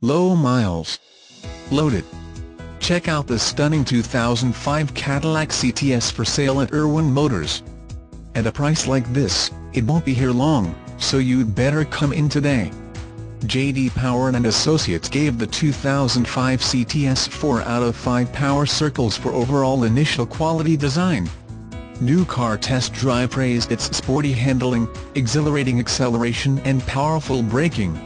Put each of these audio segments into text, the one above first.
Low miles. Loaded. Check out the stunning 2005 Cadillac CTS for sale at Irwin Motors. At a price like this, it won't be here long, so you'd better come in today. J.D. Power and Associates gave the 2005 CTS 4 out of 5 power circles for overall initial quality design. New Car Test Drive praised its sporty handling, exhilarating acceleration and powerful braking.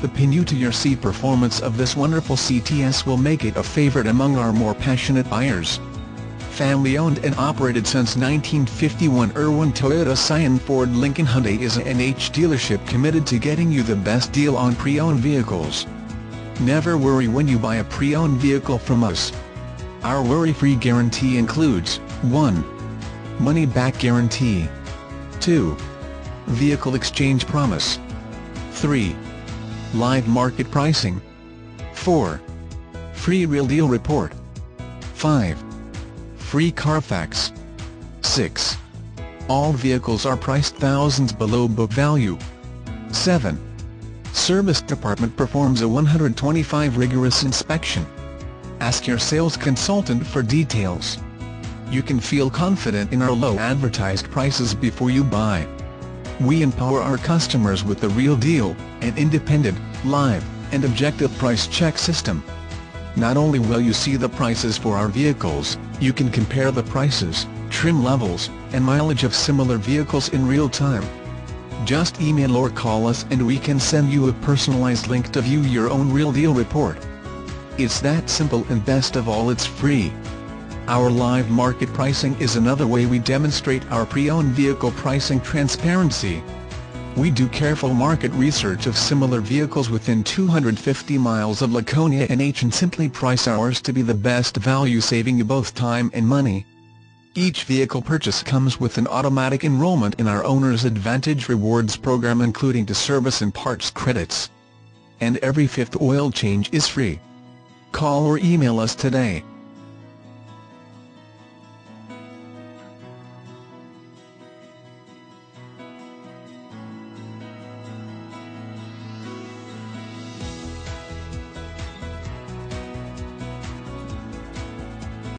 The pin-you-to-your-seat performance of this wonderful CTS will make it a favorite among our more passionate buyers. Family-owned and operated since 1951 Irwin Toyota Scion Ford Lincoln Hyundai is a NH dealership committed to getting you the best deal on pre-owned vehicles. Never worry when you buy a pre-owned vehicle from us. Our worry-free guarantee includes, 1. Money-back guarantee. 2. Vehicle exchange promise. 3. Live market pricing. 4. Free Real Deal Report. 5. Free Carfax. 6. All vehicles are priced thousands below book value. 7. Service Department performs a 125 rigorous inspection. Ask your sales consultant for details you can feel confident in our low advertised prices before you buy. We empower our customers with the real deal, an independent, live, and objective price check system. Not only will you see the prices for our vehicles, you can compare the prices, trim levels, and mileage of similar vehicles in real time. Just email or call us and we can send you a personalized link to view your own real deal report. It's that simple and best of all it's free. Our live market pricing is another way we demonstrate our pre-owned vehicle pricing transparency. We do careful market research of similar vehicles within 250 miles of Laconia NH and simply price ours to be the best value saving you both time and money. Each vehicle purchase comes with an automatic enrollment in our Owner's Advantage Rewards program including to service and parts credits. And every fifth oil change is free. Call or email us today.